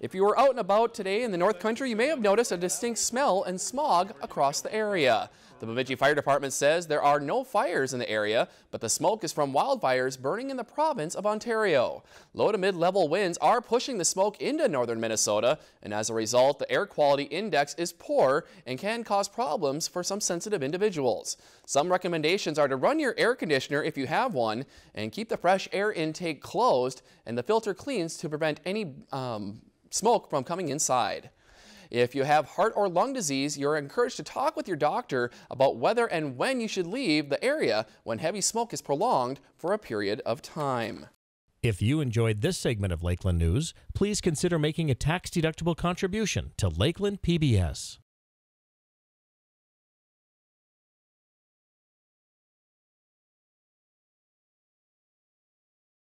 If you were out and about today in the North Country, you may have noticed a distinct smell and smog across the area. The Bemidji Fire Department says there are no fires in the area, but the smoke is from wildfires burning in the province of Ontario. Low to mid-level winds are pushing the smoke into northern Minnesota, and as a result, the air quality index is poor and can cause problems for some sensitive individuals. Some recommendations are to run your air conditioner if you have one, and keep the fresh air intake closed and the filter cleans to prevent any um, smoke from coming inside. If you have heart or lung disease, you're encouraged to talk with your doctor about whether and when you should leave the area when heavy smoke is prolonged for a period of time. If you enjoyed this segment of Lakeland News, please consider making a tax-deductible contribution to Lakeland PBS.